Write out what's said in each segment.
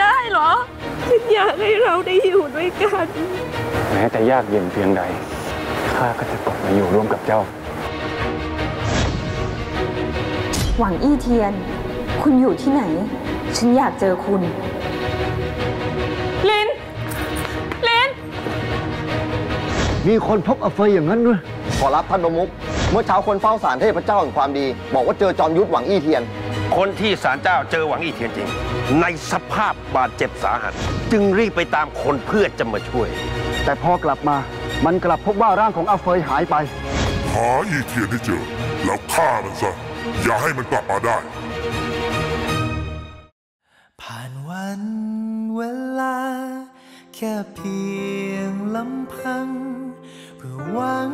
ได้เหรอ ฉันอยากให้เราได้อยู่ด้วยกัน แม้แต่ยากเย็นเพียงใด ข้าก็จะกลับมาอยู่ร่วมกับเจ้า หวังอี้เทียน คุณอยู่ที่ไหน ฉันอยากเจอคุณ ลิน ลิน มีคนพบอเฟยอย่างนั้นด้วยขอรับท่านประมุขเมื่อเช้าคนเฝ้าสารเทพเจ้าแห่งความดี บอกว่าเจอจอมยุทธหวังอี้เทียน คนที่ศาลเจ้าเจอหวังอีเทียนจริง ในสภาพบาดเจ็บสาหัส จึงรีบไปตามคนเพื่อจะมาช่วย แต่พอกลับมามันกลับพบว่าร่างของอเฟยหายไป หาอีเทียนให้เจอ แล้วฆ่ามันซะ อย่าให้มันกลับมาได้ ผ่านวันเวลา แค่เพียงลำพัง เพื่อหวัง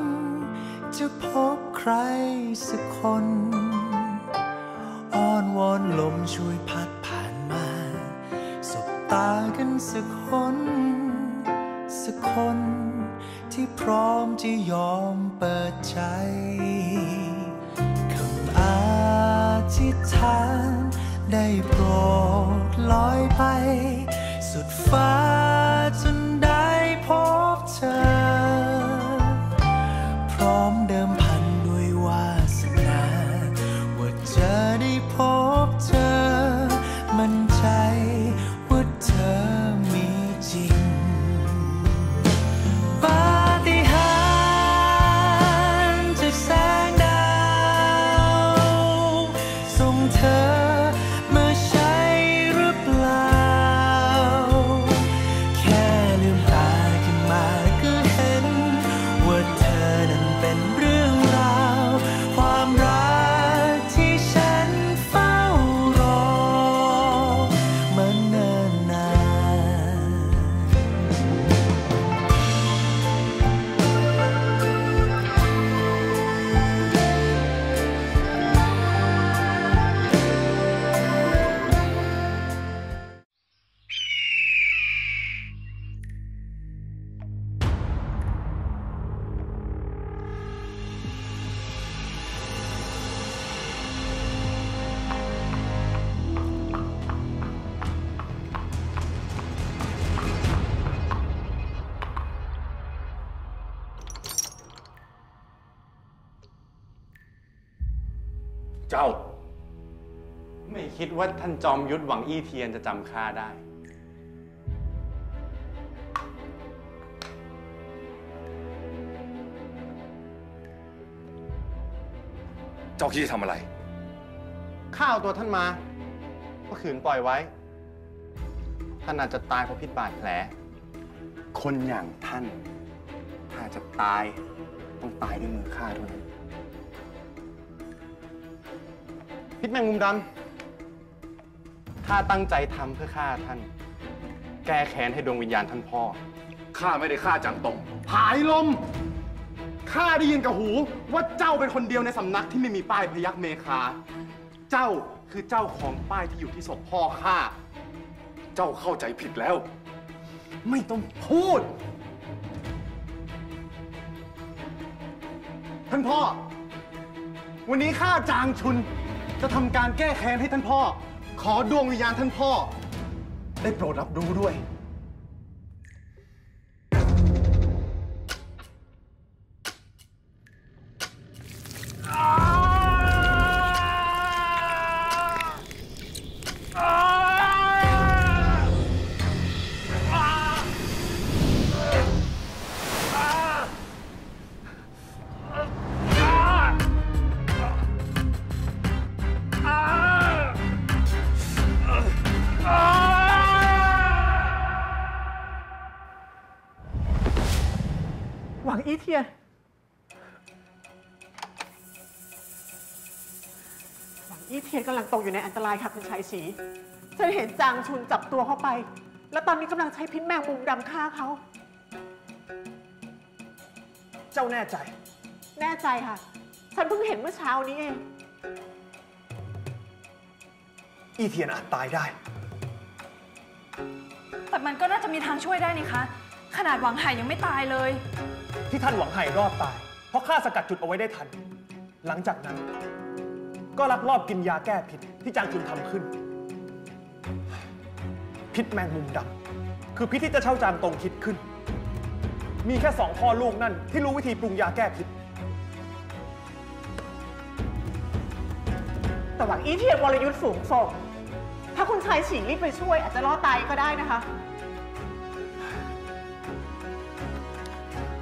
จะพบใครสักคน อ้อนวอนลมช่วยพัดผ่านมา สบตากันสักคน สักคน ที่พร้อมจะยอมเปิดใจคำอธิษฐานได้โปรดลอยไป สุดฟ้าจน จ้า ไม่คิดว่าท่านจอมยุทธหวังอี้เทียนจะจำข้าได้ เจ้าคิดจะทำอะไร ข้าเอาตัวท่านมา ก็ขืนปล่อยไว้ ท่านอาจจะตายเพราะพิษบาดแผล คนอย่างท่าน ถ้าจะตาย ต้องตายด้วยมือข้าเท่า พิษแมงมุมดำข้าตั้งใจทำเพื่อฆ่าท่าน แก้แค้นให้ดวงวิญญาณท่านพ่อ ข้าไม่ได้ฆ่าจังตงผายลม ข้าได้ยินกับหูว่าเจ้าเป็นคนเดียวในสำนักที่ไม่มีป้ายพยักเมคา เจ้าคือเจ้าของป้ายที่อยู่ที่ศพพ่อข้า เจ้าเข้าใจผิดแล้ว ไม่ต้องพูด ท่านพ่อ วันนี้ข้าจางชุน จะทำการแก้แค้นให้ท่านพ่อ ขอดวงวิญญาณท่านพ่อ ได้โปรดรับรู้ด้วย วังอีเทียนหวังอีเทียนกำลังตกอยู่ในอันตรายค่ะคุณชายศรีฉันเห็นจางชุนจับตัวเข้าไป แล้วตอนนี้กำลังใช้พิษแมงมุมดำฆ่าเขา เจ้าแน่ใจ แน่ใจค่ะ ฉันเพิ่งเห็นเมื่อเช้านี้เอง อีเทียนอาจตายได้ แต่มันก็น่าจะมีทางช่วยได้นี่คะ ขนาดหวังไห่ยังไม่ตายเลย ที่ท่านหวังไห่รอดตาย เพราะข้าสกัดจุดเอาไว้ได้ทัน หลังจากนั้น ก็ลักลอบกินยาแก้พิษที่จางชุนทำขึ้น พิษแมงมุมดำคือพิษที่จะเช่าจางตรงคิดขึ้น มีแค่สองพ่อลูกนั่นที่รู้วิธีปรุงยาแก้พิษ แต่หวังอีเทียนวรยุทธ์สูงส่ง ถ้าคุณชายฉีรีบไปช่วยอาจจะรอดตายก็ได้นะคะ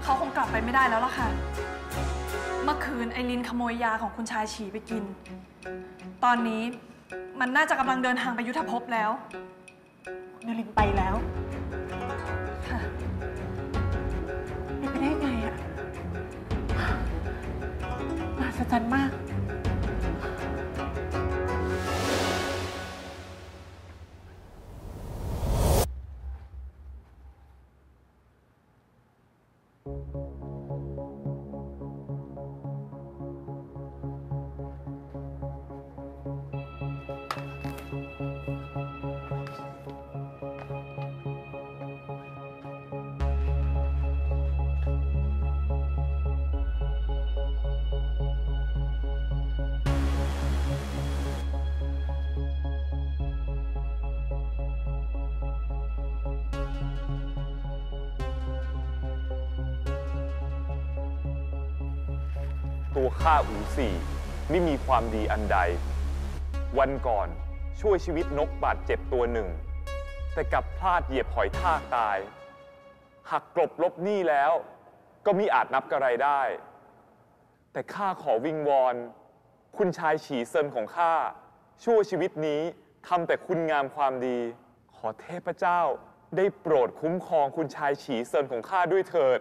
เขาคงกลับไปไม่ได้แล้วล่ะค่ะ เมื่อคืนไอรินขโมยยาของคุณชายฉีไปกิน ตอนนี้มันน่าจะกำลังเดินทางไปยุทธภพแล้วนลินไปแล้ว ค่ะเป็นไปได้ไงอะมหัศจรรย์มาก ข้าอูสี่ไม่มีความดีอันใด วันก่อนช่วยชีวิตนกบาดเจ็บตัวหนึ่ง แต่กลับพลาดเหยียบหอยทากตาย หักกลบลบหนี้แล้ว ก็มิอาจนับกระไรได้ แต่ข้าขอวิงวอนคุณชายฉีเซินของข้าชั่วชีวิตนี้ทำแต่คุณงามความดี ขอเทพเจ้าได้โปรดคุ้มครองคุณชายฉีเซินของข้าด้วยเถิด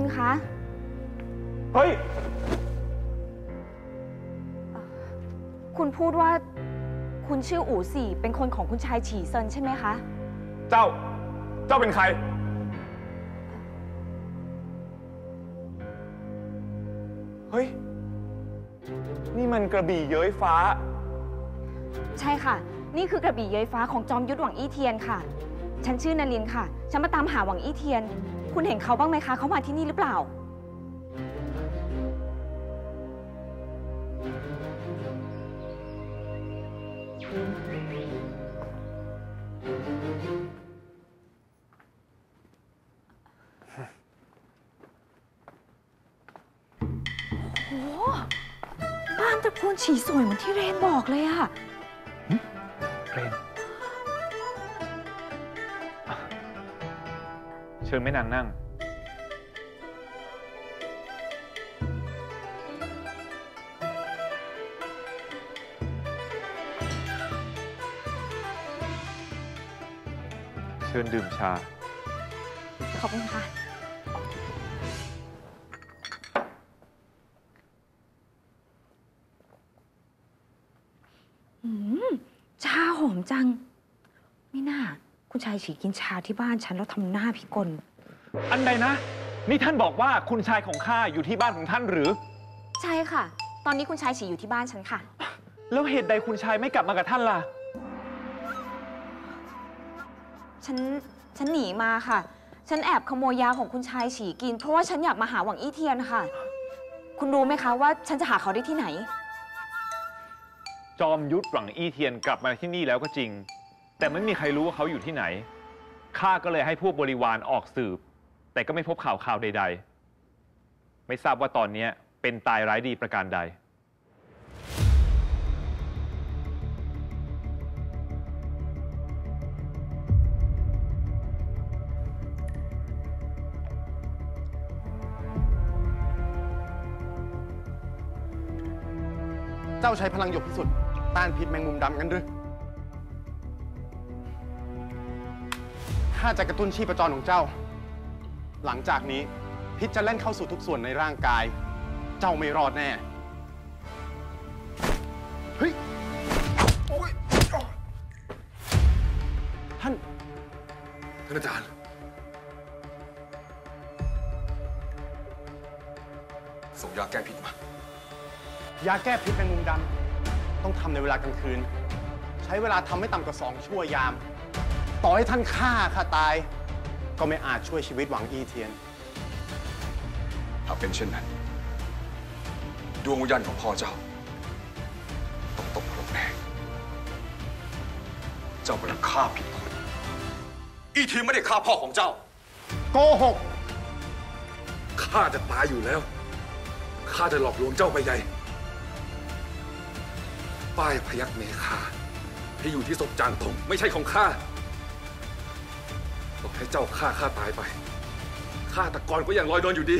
คุณคะ เฮ้ย คุณพูดว่า คุณชื่ออู่สี่เป็นคนของคุณชายฉีเซินใช่ไหมคะ เจ้า เจ้าเป็นใคร เฮ้ย นี่มันกระบี่เย้ยฟ้า ใช่ค่ะ นี่คือกระบี่เย้ยฟ้าของจอมยุทธหวังอี้เทียนค่ะ ฉันชื่อนลินค่ะ ฉันมาตามหาหวังอี้เทียน คุณเห็นเขาบ้างไหมคะ เขามาที่นี่หรือเปล่า โอ้โหบ้านตระกูลฉีสวยเหมือนที่เรนบอกเลยอะ เชิญแม่นางนั่ง เชิญดื่มชา ขอบคุณค่ะ ฉีกินชาที่บ้านฉันแล้วทำหน้าพิกล อันใดนะ นี่ท่านบอกว่าคุณชายของข้าอยู่ที่บ้านของท่านหรือ ใช่ค่ะ ตอนนี้คุณชายฉีอยู่ที่บ้านฉันค่ะ แล้วเหตุใดคุณชายไม่กลับมากับท่านล่ะ ฉัน ฉันหนีมาค่ะ ฉันแอบขโมยยาของคุณชายฉีกิน เพราะว่าฉันอยากมาหาหวังอี้เทียนค่ะ คุณรู้ไหมคะว่าฉันจะหาเขาได้ที่ไหน จอมยุทธหวังอี้เทียนกลับมาที่นี่แล้วก็จริง แต่ไม่มีใครรู้ว่าเขาอยู่ที่ไหน ข้าก็เลยให้พวกบริวารออกสืบ แต่ก็ไม่พบข่าวข่าวใด ๆ ไม่ทราบว่าตอนนี้เป็นตายร้ายดีประการใด เจ้าใช้พลังหยกพิสุทธิ์ต้านพิษแมงมุมดำกันหรือ ข้าจะกระตุ้นชีพจรของเจ้า หลังจากนี้พิษจะเล่นเข้าสู่ทุกส่วนในร่างกาย เจ้าไม่รอดแน่ เฮ้ยโอ๊ยท่าน ท่านอาจารย์ ส่งยาแก้พิษมา ยาแก้พิษแมงมุมดำต้องทำในเวลากลางคืน ใช้เวลาทำไม่ต่ำกว่าสองชั่วยาม ต่อให้ท่านฆ่าข้าตาย ก็ไม่อาจช่วยชีวิตหวังอีเทียน ถ้าเป็นเช่นนั้น ดวงวิญญาณของพ่อเจ้าต้องตกนรกแน่เจ้ากำลังฆ่าผิดคนอีทีไม่ได้ฆ่าพ่อของเจ้า โกหกข้าจะตายอยู่แล้ว ข้าจะหลอกลวงเจ้าไปใหญ่ ป้ายพยักเมฆาที่อยู่ที่ศพจางตงไม่ใช่ของข้าต่อ ให้เจ้าฆ่าข้าตายไปข้าตะกรก็ยังลอยนวลอยู่ดี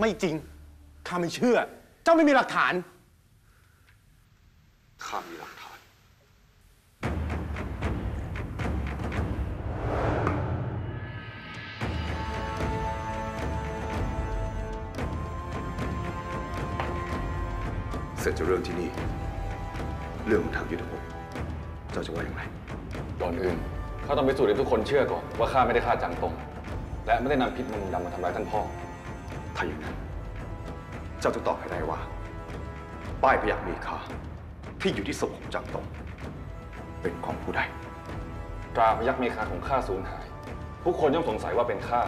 ไม่จริง ข้าไม่เชื่อ เจ้าไม่มีหลักฐาน ข้ามีหลักฐาน เสร็จจากเรื่องที่นี่ เรื่องของทางยุทธภพ เจ้าจะว่าอย่างไรก่อนอื่นข้าต้องพิสูจน์ให้ทุกคนเชื่อก่อนว่าข้าไม่ได้ฆ่าจางตงและไม่ได้นำพิษมนต์ดำมาทำร้ายท่านพ่อ ถ้าอย่างนั้น เจ้าจะตอบให้ได้ว่า ป้ายพยักมีคาที่อยู่ที่ศพของจางตงเป็นของผู้ใดตราพยักเมฆาของข้าสูญหายผู้คนย่อมสงสัยว่าเป็นข้า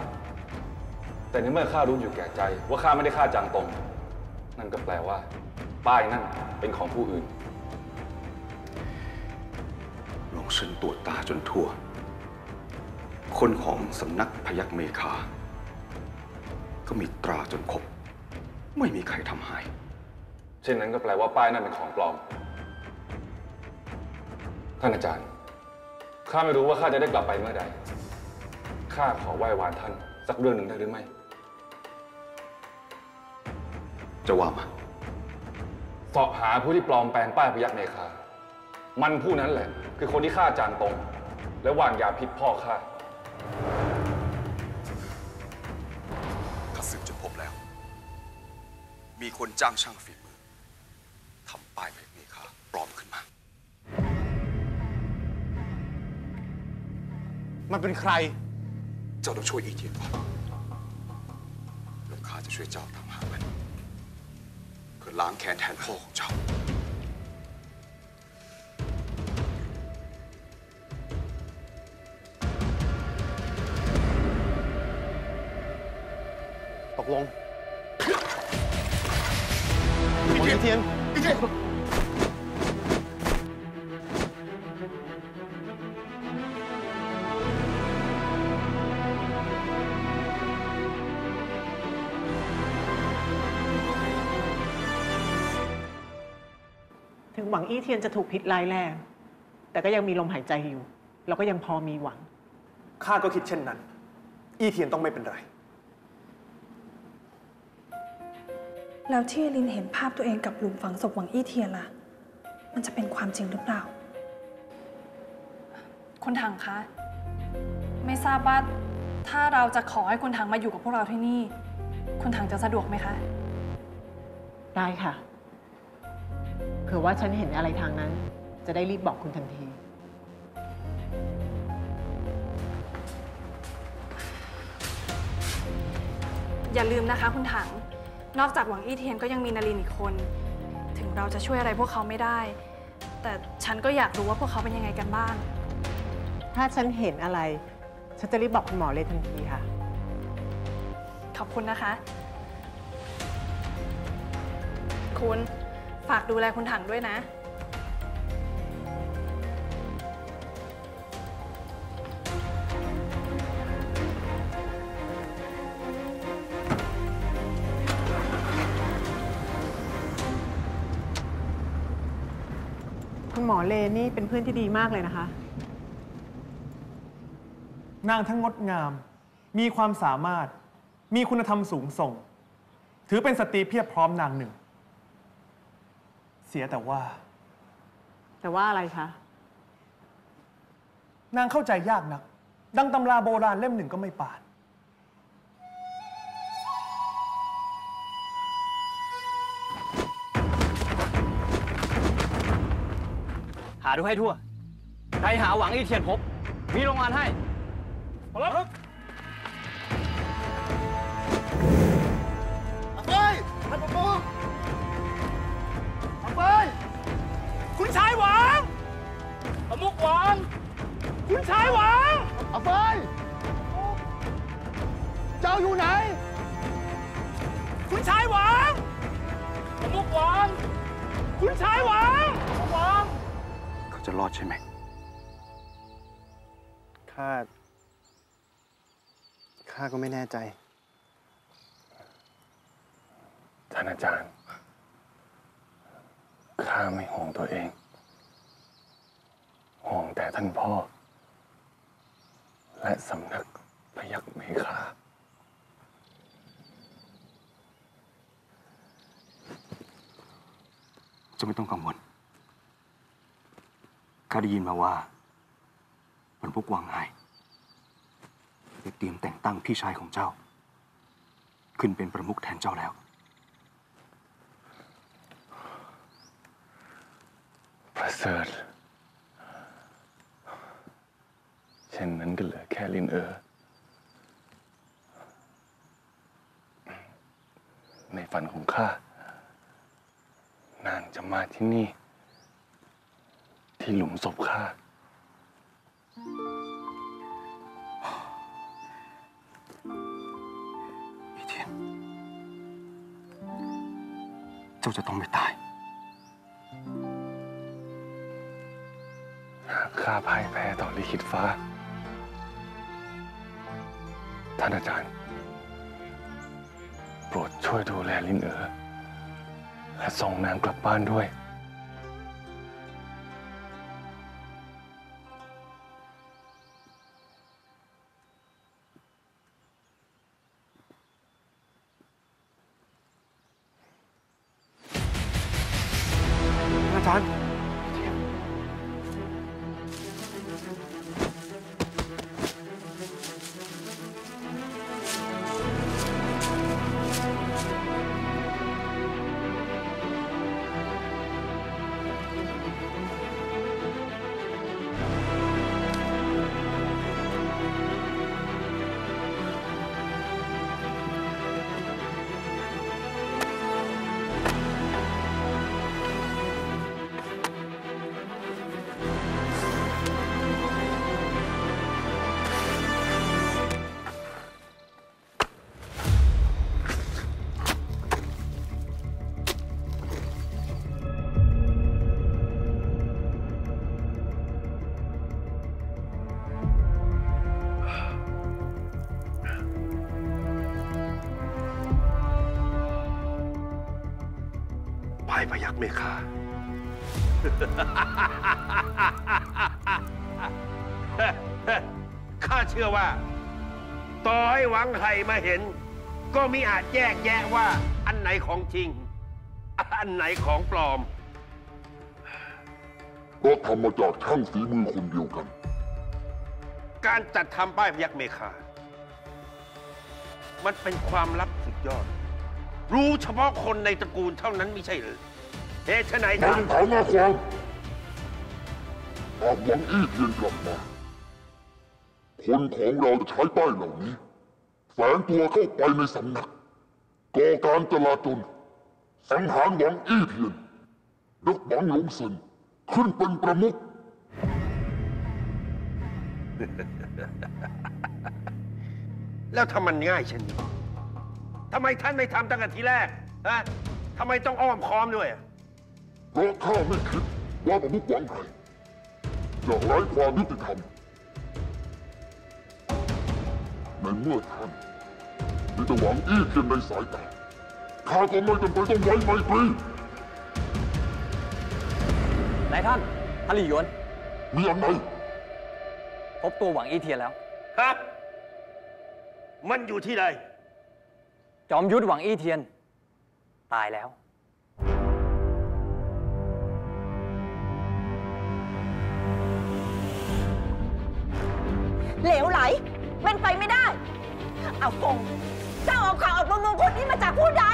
แต่ในเมื่อข้ารู้อยู่แก่ใจว่าข้าไม่ได้ฆ่าจางตงนั่นก็แปลว่า ป้ายนั่นเป็นของผู้อื่นลองฉันตรวจตาจนทั่ว คนของสำนักพยักเมฆาก็มีตราจนครบ ไม่มีใครทำหาย เช่นนั้นก็แปลว่าป้ายนั่นเป็นของปลอม ท่านอาจารย์ ข้าไม่รู้ว่าข้าจะได้กลับไปเมื่อใด ข้าขอไหว้วานท่าน สักเรื่องหนึ่งได้หรือไม่ จะว่ามาเสาะหาผู้ที่ปลอมแปลงป้ายพยักเมฆามันผู้นั้นแหละ คือคนที่ฆ่าจางตรง และวางยาพิษพ่อข้า ข้าสืบจนพบแล้ว มีคนจ้างช่างฝีมือทำป้ายพยักเมฆาปลอมขึ้นมา มันเป็นใคร เจ้าต้องช่วยอีเทียนก่อนแล้วข้าจะช่วยเจ้าตามหามันเพื่อล้างแค้นแทนพ่อของเจ้า กลงอีเทียนเทียนอีเทียนถึงหวังอี้เทียนจะถูกพิษร้ายแรง แต่ก็ยังมีลมหายใจอยู่ เราก็ยังพอมีหวัง ข้าก็คิดเช่นนั้น อีเทียนต้องไม่เป็นไร แล้วที่ลินเห็นภาพตัวเองกับหลุมฝังศพหวังอี้เทียนล่ะ มันจะเป็นความจริงหรือเปล่า คุณถังคะ ไม่ทราบว่าถ้าเราจะขอให้คุณถังมาอยู่กับพวกเราที่นี่ คุณถังจะสะดวกไหมคะ ได้ค่ะ เผื่อว่าฉันเห็นอะไรทางนั้น จะได้รีบบอกคุณทันที อย่าลืมนะคะ คุณถัง นอกจากหวังอี้เทียนก็ยังมีนารินอีกคน ถึงเราจะช่วยอะไรพวกเขาไม่ได้ แต่ฉันก็อยากรู้ว่าพวกเขาเป็นยังไงกันบ้าง ถ้าฉันเห็นอะไร ฉันจะรีบบอกคุณหมอเลยทันทีค่ะ ขอบคุณนะคะ คุณฝากดูแลคุณถังด้วยนะ หมอเลนี่เป็นเพื่อนที่ดีมากเลยนะคะ นางทั้งงดงาม มีความสามารถ มีคุณธรรมสูงส่ง ถือเป็นสตรีเพียบพร้อมนางหนึ่ง เสียแต่ว่า แต่ว่าอะไรคะ นางเข้าใจยากนัก ดังตำราโบราณเล่มหนึ่งก็ไม่ปาน ดูให้ทั่ว ใครหาหวังอีเทียนพบ มีโรงงานให้ครับเฮ้ยท่านปู่ทำไมคุณชายหวังอมุกหวัง คุณชายหวังเอาไปเจ้าอยู่ไหน คุณชายหวังเหวัง คุณชายหวังหวังเขา จะรอดใช่ไหม ข้า ข้าก็ไม่แน่ใจ ท่านอาจารย์ ข้าไม่ห่วงตัวเอง ห่วงแต่ท่านพ่อ และสำนักพยักเมฆาจะไม่ต้องกังวล ข้าได้ยินมาว่ามันพกวังไห้ได้เตรียมแต่งตั้งพี่ชายของเจ้า ขึ้นเป็นประมุขแทนเจ้าแล้ว ประเสริฐเช่นนั้นก็เหลือแค่ลินเออในฝันของข้านางจะมาที่นี่ ที่หลุมศพข้า อีเทียน เจ้าจะต้องไม่ตาย หากข้าพ่ายแพ้ต่อลิขิตฟ้า ท่านอาจารย์ โปรดช่วยดูแลลินเอ๋อและส่งนางกลับบ้านด้วย พายพยักเมฆาข้าเชื่อว่า ต่อให้หวังไห่มาเห็น ก็มิอาจแยกแยะว่าอันไหนของจริง อันไหนของปลอม ก็ทำมาจากช่างฝีมือคนเดียวกัน การจัดทำป้ายพยักเมฆามันเป็นความลับสุดยอด รู้เฉพาะคนในตระกูลเท่านั้นไม่ใช่หรือ เหตุไฉนมาถามถึงถามมาความหากหวังอี้เทียนกลับมาคนของเราจะใช้ป้ายเหล่านี้ แฝงตัวเข้าไปในสำนักก่อการจลาจลสังหารหวังอี้เทียนยกหวังหลงเซินขึ้นเป็นประมุขแล้วถ้ามันง่ายเช่นนี้ทำไมท่านไม่ทำตั้งแต่ทีแรกฮะทำไมต้องอ้อมค้อมด้วยอะ เพราะข้าไม่คิดว่าประมุขหวังไห่จะไร้ความยุติธรรมในเมื่อท่านมีแต่หวังอี้เทียนในสายตาข้าก็ไม่จำเป็นต้องไว้ไมตรีนายท่านท่านหลี่หยวน มีอันไหนพบตัวหวังอีเทียนแล้ว ฮะ มันอยู่ที่ใด จอมยุทธหวังอีเทียน ตายแล้ว เหลวไหล เป็นไปไม่ได้ เอาฟงเจ้าเอาข่าวอับประมงคลนี้มาจากผู้ใด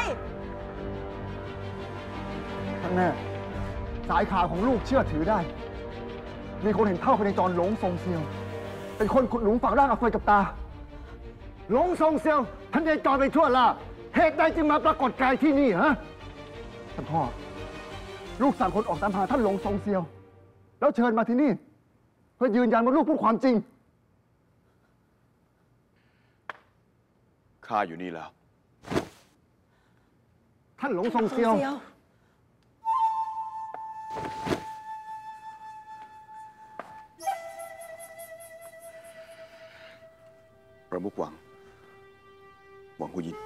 ท่านแม่สายข่าวของลูกเชื่อถือได้ มีคนเห็นเท่าพในจรหลงทรงเซียว เป็นคนขุดหลุมฝังร่างอาเฟยกับตา หลงทรงเซียวท่านเดจรไปทั่วล่าเหตุใดจึงมาปรากฏกายที่นี่ฮะท่านพ่อ ลูกสั่งคนออกตามหาท่านหลงทรงเซียว แล้วเชิญมาที่นี่ เพื่อยืนยันว่าลูกพูดความจริง ข้าอยู่นี่แล้ว ท่านหลงทรงเซียว ประมุขหวัง หวังหูยิน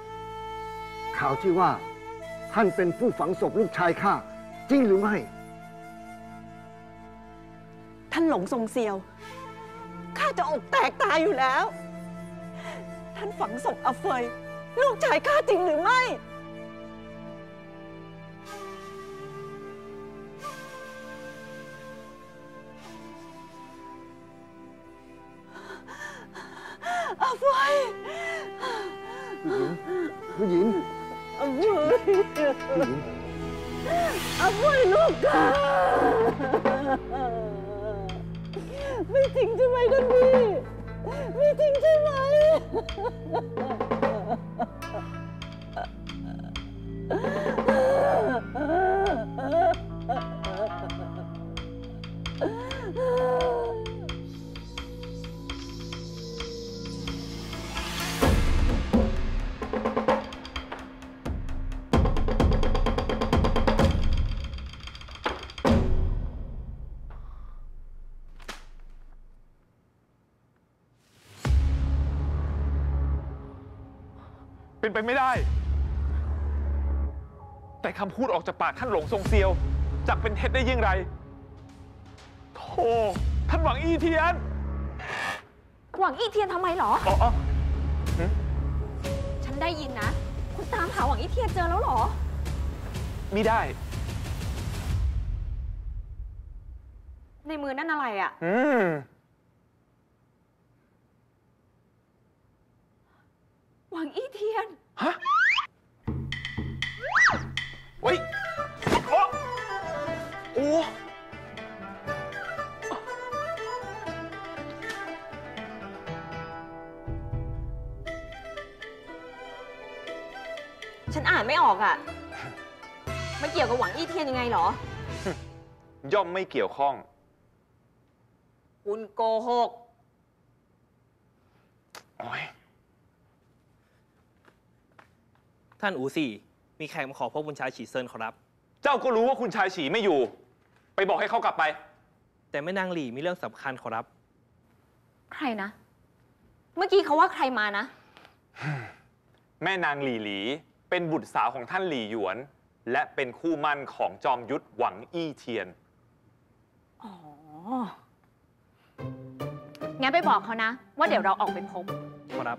ข่าวที่ว่า ท่านเป็นผู้ฝังศพลูกชายข้าจริงหรือไม่ ท่านหลงทรงเซียว ข้าจะอกแตกตายอยู่แล้ว ท่านฝังศพอาเฟย ลูกชายข้าจริงหรือไม่ อาเฟยผู้หญิงอาเฟยอาเฟยลูกข้าไม่จริงใช่ไหมท่านพี่ ไม่จริง เป็นไปไม่ได้ แต่คำพูดออกจากปากท่านหลงทรงเซียวจะเป็นเท็จได้ยิ่งไรโธ่ท่านหวังอีเทียน หวังอี้เทียนทำไมเหรอ อ๋ออ๋อฉันได้ยินนะ คุณตามหาหวังอี้เทียนเจอแล้วเหรอ ไม่ได้ในมือนั่นอะไรอะ อืม วังอี้เทียนเฮ้ยโอ้โอ้ฉันอ่านไม่ออกอะมันเกี่ยวกับหวังอี้เทียนยังไงเหรอ ย่อมไม่เกี่ยวข้อง คุณโกหก โอ้ย ท่านอูซี่มีแขกมาขอพบคุณชายฉีเซินขอรับ เจ้าก็รู้ว่าคุณชายฉีไม่อยู่ ไปบอกให้เขากลับไป แต่แม่นางหลี่มีเรื่องสำคัญขอรับ ใครนะ เมื่อกี้เขาว่าใครมานะ แม่นางหลี่หลีเป็นบุตรสาวของท่านหลี่หยวน และเป็นคู่มั่นของจอมยุทธหวังอี้เทียน อ๋อ งั้นไปบอกเขานะ ว่าเดี๋ยวเราออกไปพบขอรับ